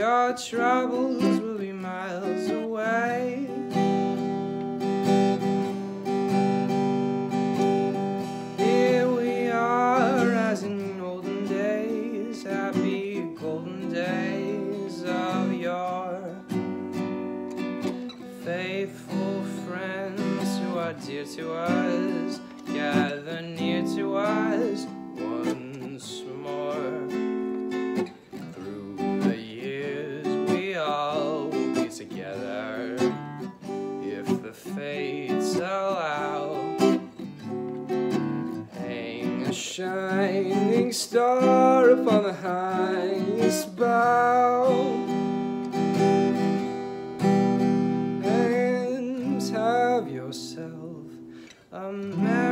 your troubles will be miles away. Here we are, as in olden days, happy golden days of yore. Faithful friends who are dear to us, gather near to us shining star upon the highest bough. And have yourself a Christmas.